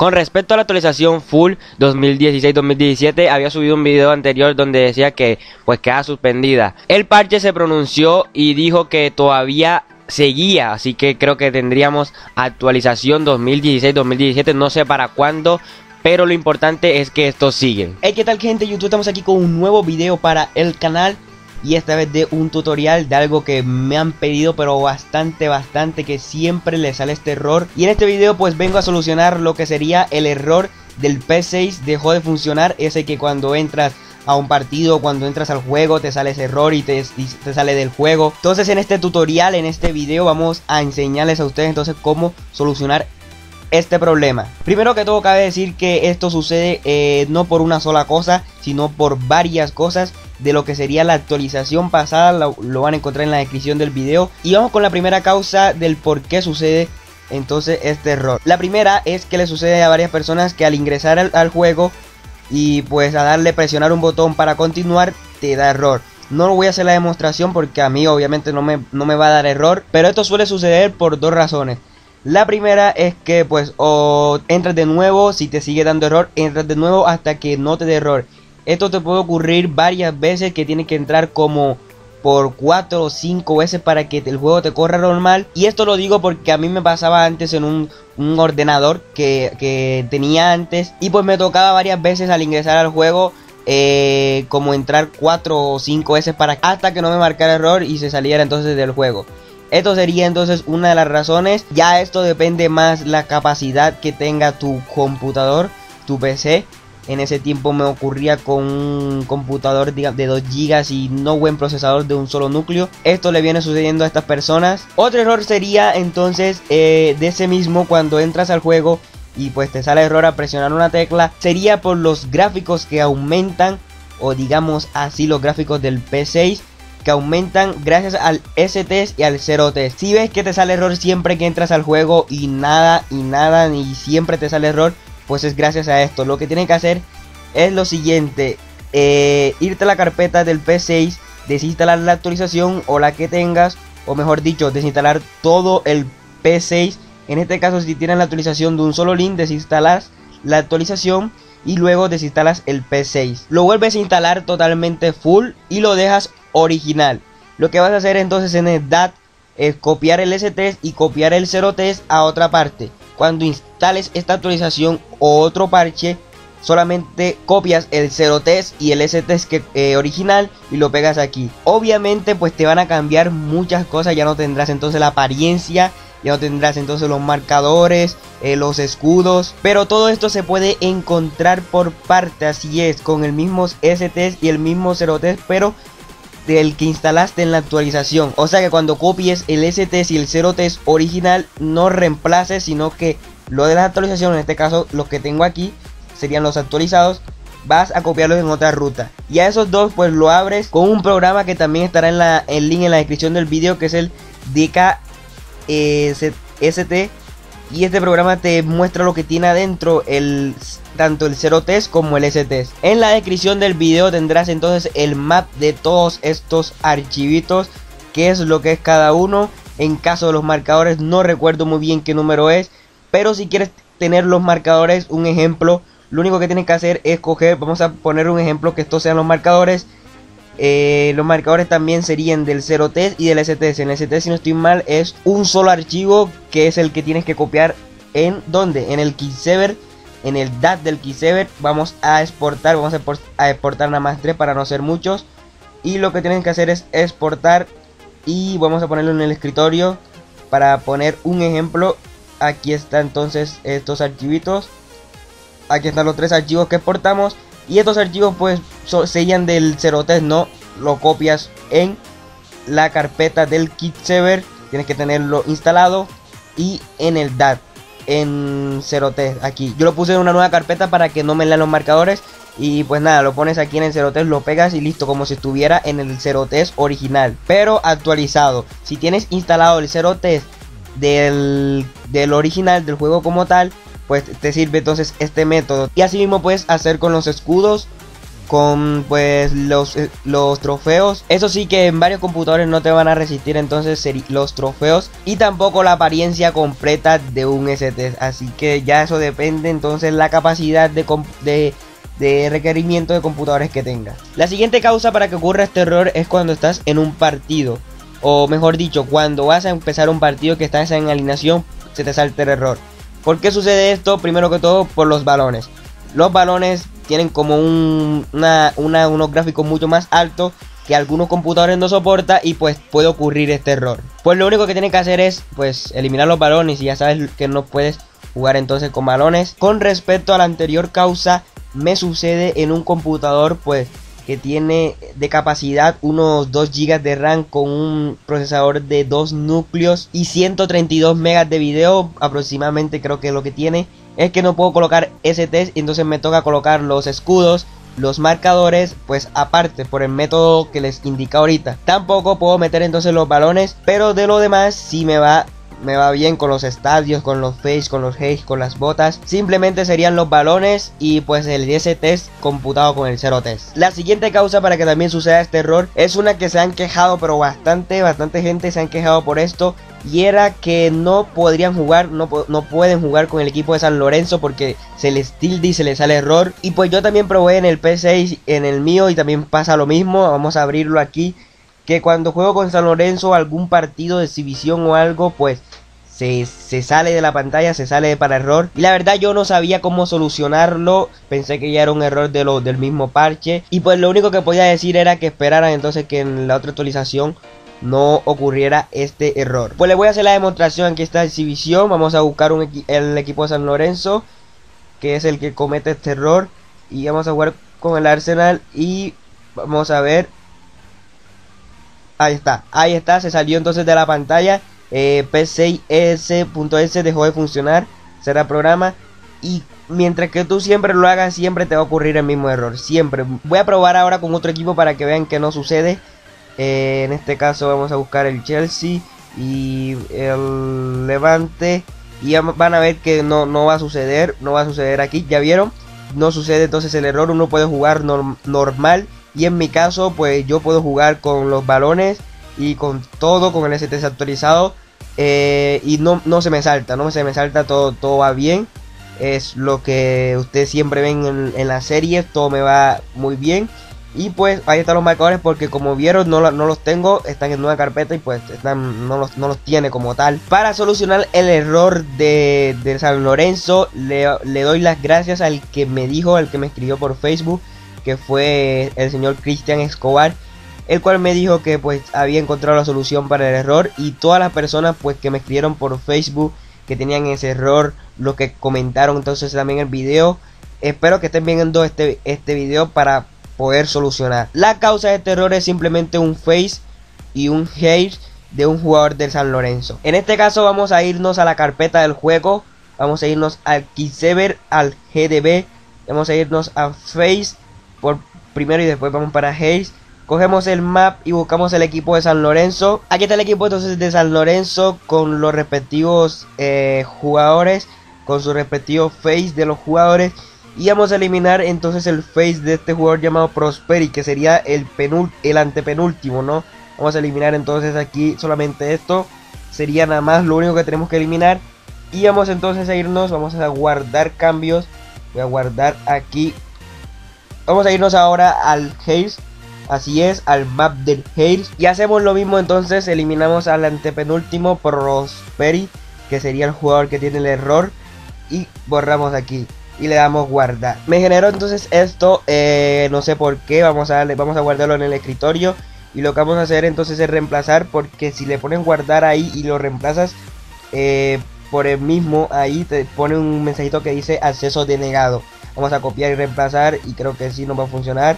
Con respecto a la actualización full 2016-2017, había subido un video anterior donde decía que pues queda suspendida. El parche se pronunció y dijo que todavía seguía, así que creo que tendríamos actualización 2016-2017, no sé para cuándo, pero lo importante es que esto sigue. Hey, ¿qué tal gente? YouTube estamos aquí con un nuevo video para el canal y esta vez de un tutorial de algo que me han pedido pero bastante bastante que siempre le sale este error y en este video pues vengo a solucionar lo que sería el error del P6 dejó de funcionar ese que cuando entras a un partido, cuando entras al juego te sale ese error y te, sale del juego. Entonces en este tutorial, en este video vamos a enseñarles a ustedes entonces cómo solucionar este problema. Primero que todo cabe decir que esto sucede eh, no por una sola cosa, sino por varias cosas de lo que sería la actualización pasada, lo, van a encontrar en la descripción del video. Y vamos con la primera causa del por qué sucede entonces este error. La primera es que le sucede a varias personas que al ingresar al, juego y pues a darle presionar un botón para continuar te da error. No voy a hacer la demostración porque a mí obviamente no me, no me va a dar error, pero esto suele suceder por dos razones. La primera es que pues entras de nuevo, si te sigue dando error, entras de nuevo hasta que no te dé error. Esto te puede ocurrir varias veces que tienes que entrar como por 4 o 5 veces para que el juego te corra normal. Y esto lo digo porque a mí me pasaba antes en un, ordenador que, que, tenía antes. Y pues me tocaba varias veces al ingresar al juego. Eh, como entrar 4 o 5 veces para hasta que no me marcara error y se saliera entonces del juego. Esto sería entonces una de las razones. Ya esto depende más la capacidad que tenga tu computador, tu PC. En ese tiempo me ocurría con un computador de 2 GB y no buen procesador de un solo núcleo. Esto le viene sucediendo a estas personas. Otro error sería entonces eh, de ese mismo cuando entras al juego y pues te sale error a presionar una tecla. Sería por los gráficos que aumentan o digamos así los gráficos del P6 que aumentan gracias al ST y al 0T. Si ves que te sale error siempre que entras al juego y nada y nada ni siempre te sale error, pues es gracias a esto. Lo que tienen que hacer es lo siguiente, eh, irte a la carpeta del P6, desinstalar la actualización o la que tengas, o mejor dicho, desinstalar todo el P6. En este caso, si tienes la actualización de un solo link, desinstalas la actualización y luego desinstalas el P6. Lo vuelves a instalar totalmente full y lo dejas original. Lo que vas a hacer entonces en el DAT es copiar el S3 y copiar el 0test a otra parte. Cuando instales esta actualización o otro parche, solamente copias el 0test y el S3 que, eh, original y lo pegas aquí. Obviamente pues te van a cambiar muchas cosas, ya no tendrás entonces la apariencia ya no tendrás entonces los marcadores, eh, los escudos, pero todo esto se puede encontrar por parte, así es, con el mismo S-Test y el mismo 0-Test, pero del que instalaste en la actualización. O sea que cuando copies el ST y el 0 test original, no reemplaces, sino que lo de la actualización, en este caso los que tengo aquí, serían los actualizados, vas a copiarlos en otra ruta. Y a esos dos pues lo abres con un programa que también estará en la, el link en la descripción del vídeo, que es el DK ST y este programa te muestra lo que tiene adentro el tanto el 0 test como el S test. En la descripción del video tendrás entonces el map de todos estos archivitos, qué es lo que es cada uno. En caso de los marcadores no recuerdo muy bien qué número es, pero si quieres tener los marcadores, un ejemplo, lo único que tienes que hacer es coger, vamos a poner un ejemplo que estos sean los marcadores eh, los marcadores también serían del 0T y del ST. En el ST, si no estoy mal, es un solo archivo que es el que tienes que copiar en donde? En el keyserver, en el DAT del keyserver. Vamos a exportar, vamos a exportar nada más 3 para no ser muchos. Y lo que tienen que hacer es exportar y vamos a ponerlo en el escritorio para poner un ejemplo. Aquí está entonces estos archivitos. Aquí están los tres archivos que exportamos. Y estos archivos pues sellan del 0 no lo copias en la carpeta del kit server. Tienes que tenerlo instalado y en el DAT en 0 aquí. Yo lo puse en una nueva carpeta para que no me lean los marcadores. Y pues nada, lo pones aquí en el 0 lo pegas y listo, como si estuviera en el 0 original, pero actualizado. Si tienes instalado el 0 del, del original, del juego como tal, pues te sirve entonces este método. Y así mismo puedes hacer con los escudos con pues los, eh, los trofeos. Eso sí que en varios computadores no te van a resistir entonces los trofeos y tampoco la apariencia completa de un ST. Así que ya eso depende entonces la capacidad de, de, de requerimiento de computadores que tengas. La siguiente causa para que ocurra este error es cuando estás en un partido. O mejor dicho, cuando vas a empezar un partido que estás en alineación, se te salta el error. ¿Por qué sucede esto? Primero que todo por los balones. Los balones tienen como un, una, unos gráficos mucho más altos que algunos computadores no soporta y pues puede ocurrir este error. Pues lo único que tienen que hacer es pues eliminar los balones y ya sabes que no puedes jugar entonces con balones. Con respecto a la anterior causa me sucede en un computador pues que tiene de capacidad unos 2 GB de RAM con un procesador de 2 núcleos y 132 megas de video aproximadamente creo que lo que tiene. Es que no puedo colocar STs y entonces me toca colocar los escudos los marcadores pues aparte por el método que les indica ahorita. Tampoco puedo meter entonces los balones pero de lo demás sí me va me va bien con los estadios, con los face, con los haze, con las botas. Simplemente serían los balones y pues el DS test computado con el 0 test. La siguiente causa para que también suceda este error es una que se han quejado, pero bastante, bastante gente se han quejado por esto. Y era que no podrían jugar, no, no pueden jugar con el equipo de San Lorenzo porque se les tilde y se les sale error. Y pues yo también probé en el P6, en el mío y también pasa lo mismo. Vamos a abrirlo aquí que cuando juego con San Lorenzo algún partido de exhibición o algo, pues se, sale de la pantalla, se sale para error. Y la verdad yo no sabía cómo solucionarlo. Pensé que ya era un error de lo, del mismo parche. Y pues lo único que podía decir era que esperaran entonces que en la otra actualización no ocurriera este error. Pues le voy a hacer la demostración aquí esta exhibición. Vamos a buscar un el equipo de San Lorenzo. Que es el que comete este error. Y vamos a jugar con el Arsenal. Y vamos a ver Ahí está, ahí está, se salió entonces de la pantalla. Eh, P6S.S dejó de funcionar, será programa. Y mientras que tú siempre lo hagas, siempre te va a ocurrir el mismo error. Siempre. Voy a probar ahora con otro equipo para que vean que no sucede. Eh, en este caso vamos a buscar el Chelsea y el Levante. Y van a ver que no, no va a suceder. No va a suceder aquí. ¿Ya vieron? No sucede entonces el error. Uno puede jugar normal y en mi caso, pues yo puedo jugar con los balones y con todo, con el STS actualizado. Eh, y no, no se me salta, no se me salta, todo, todo va bien. Es lo que ustedes siempre ven en, en la serie, todo me va muy bien. Y pues ahí están los marcadores porque como vieron no, no los tengo, están en una carpeta y pues están, no, los, no los tiene como tal. Para solucionar el error de, de San Lorenzo le, le, doy las gracias al que me dijo, al que me escribió por Facebook que fue el señor Cristian Escobar, el cual me dijo que pues había encontrado la solución para el error y todas las personas pues que me escribieron por Facebook que tenían ese error, lo que comentaron entonces también el video. Espero que estén viendo este, este video para poder solucionar. La causa de este error es simplemente un face y un hate de un jugador del San Lorenzo. En este caso vamos a irnos a la carpeta del juego. Vamos a irnos al Keysaber, al GDB. Vamos a irnos a Face por primero y después vamos para Hayes. Cogemos el map y buscamos el equipo de San Lorenzo. Aquí está el equipo entonces de San Lorenzo con los respectivos eh, jugadores, con su respectivo face de los jugadores. Y vamos a eliminar entonces el face de este jugador llamado Prosperi, que sería el, el antepenúltimo, ¿no? Vamos a eliminar entonces aquí solamente esto. Sería nada más lo único que tenemos que eliminar. Y vamos entonces a irnos, vamos a guardar cambios. Voy a guardar aquí Vamos a irnos ahora al Haze. Así es, al map del Haze. Y hacemos lo mismo entonces. Eliminamos al antepenúltimo Prosperi. Que sería el jugador que tiene el error. Y borramos aquí. Y le damos guardar. Me generó entonces esto. Eh, no sé por qué. Vamos a, darle, vamos a guardarlo en el escritorio. Y lo que vamos a hacer entonces es reemplazar. Porque si le ponen guardar ahí y lo reemplazas eh, por el mismo, ahí te pone un mensajito que dice acceso denegado. Vamos a copiar y reemplazar y creo que sí nos va a funcionar.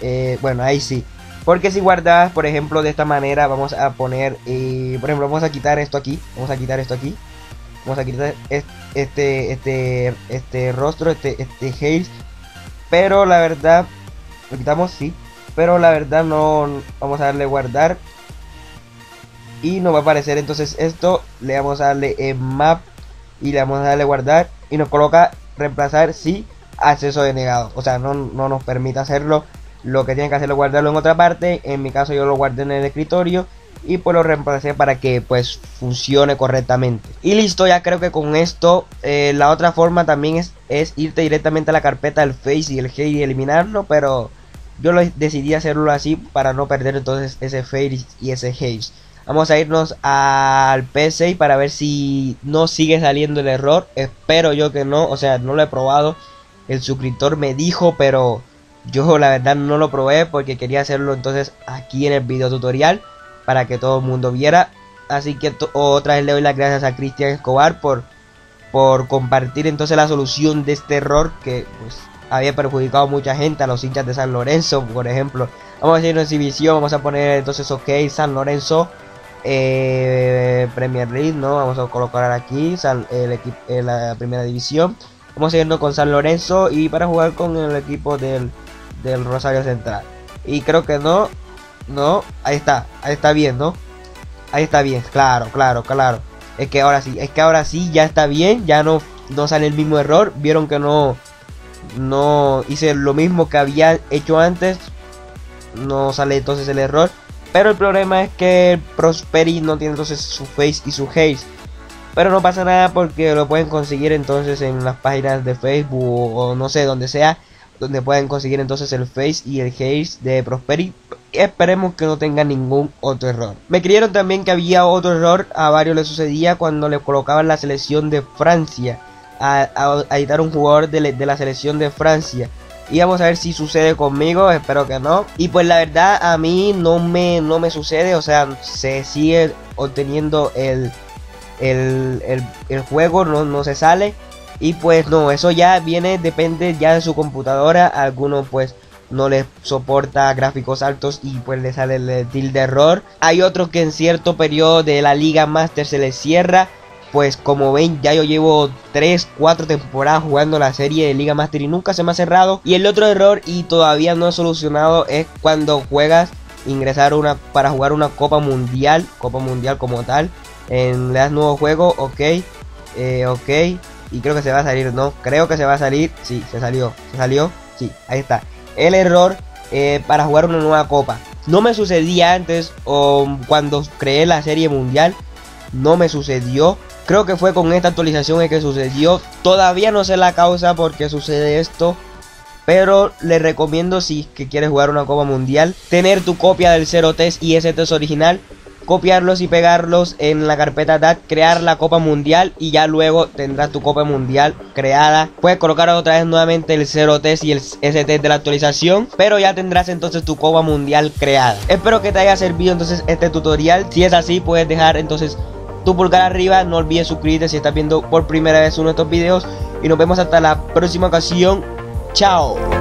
Eh, bueno, ahí sí. Porque si guardas, por ejemplo, de esta manera, vamos a poner, eh, por ejemplo, vamos a quitar esto aquí. Vamos a quitar esto aquí. Vamos a quitar este, este, este rostro, este, este haze. Pero la verdad, lo quitamos, sí. Pero la verdad no, vamos a darle guardar. Y nos va a aparecer entonces esto. Le vamos a darle en map y le vamos a darle guardar. Y nos coloca reemplazar, sí acceso denegado. O sea, no, no nos permite hacerlo. Lo que tiene que hacerlo es guardarlo en otra parte. En mi caso yo lo guardé en el escritorio y pues lo reemplacé para que pues funcione correctamente. Y listo ya creo que con esto eh, la otra forma también es, es irte directamente a la carpeta del face y el G y eliminarlo pero yo decidí hacerlo así para no perder entonces ese face y ese haze vamos a irnos al PC para ver si no sigue saliendo el error. Espero yo que no o sea no lo he probado. El suscriptor me dijo pero yo la verdad no lo probé porque quería hacerlo entonces aquí en el video tutorial para que todo el mundo viera. Así que otra vez le doy las gracias a Cristian Escobar por, por compartir entonces la solución de este error que pues, había perjudicado a mucha gente, a los hinchas de San Lorenzo, por ejemplo. Vamos a hacer una exhibición, vamos a poner entonces OK, San Lorenzo, eh, Premier League, ¿no? Vamos a colocar aquí el equipo en la primera división. Vamos a irnos con San Lorenzo y para jugar con el equipo del, del Rosario Central. Y creo que no, no, ahí está, ahí está bien, ¿no? Ahí está bien, claro, claro, claro. Es que ahora sí, es que ahora sí ya está bien, ya no, no sale el mismo error. Vieron que no, no hice lo mismo que había hecho antes. No sale entonces el error. Pero el problema es que Prosperi no tiene entonces su face y su haze. Pero no pasa nada porque lo pueden conseguir entonces en las páginas de Facebook o no sé, donde sea. Donde pueden conseguir entonces el face y el haze de Prosperi esperemos que no tenga ningún otro error. Me creyeron también que había otro error, a varios le sucedía cuando le colocaban la selección de Francia, a, editar un jugador de, la selección de Francia. Y vamos a ver si sucede conmigo, espero que no. Y pues la verdad a mí no me, no me sucede, o sea, se sigue obteniendo el, el, el, juego, no, no se sale. Y pues no, eso ya viene, depende ya de su computadora. Algunos pues no le soporta gráficos altos y pues le sale el tilde error. Hay otros que en cierto periodo de la Liga Master se les cierra. Pues como ven ya yo llevo 3, 4 temporadas jugando la serie de Liga Master y nunca se me ha cerrado. Y el otro error y todavía no he solucionado es cuando juegas ingresar una para jugar una Copa Mundial, Copa Mundial como tal. En le nuevo juego, ok, eh, ok. Y creo que se va a salir, ¿no? Creo que se va a salir. Sí, se salió, se salió. Sí, ahí está el error eh, para jugar una nueva copa. No me sucedía antes o cuando creé la serie mundial. No me sucedió. Creo que fue con esta actualización que sucedió. Todavía no sé la causa por qué sucede esto. Pero le recomiendo si que quieres jugar una copa mundial. Tener tu copia del 0 test y ese test original copiarlos y pegarlos en la carpeta DAT, crear la Copa Mundial y ya luego tendrás tu Copa Mundial creada. Puedes colocar otra vez nuevamente el 0 test y el ST de la actualización, pero ya tendrás entonces tu Copa Mundial creada. Espero que te haya servido entonces este tutorial. Si es así, puedes dejar entonces tu pulgar arriba. No olvides suscribirte si estás viendo por primera vez uno de estos videos. Y nos vemos hasta la próxima ocasión. Chao.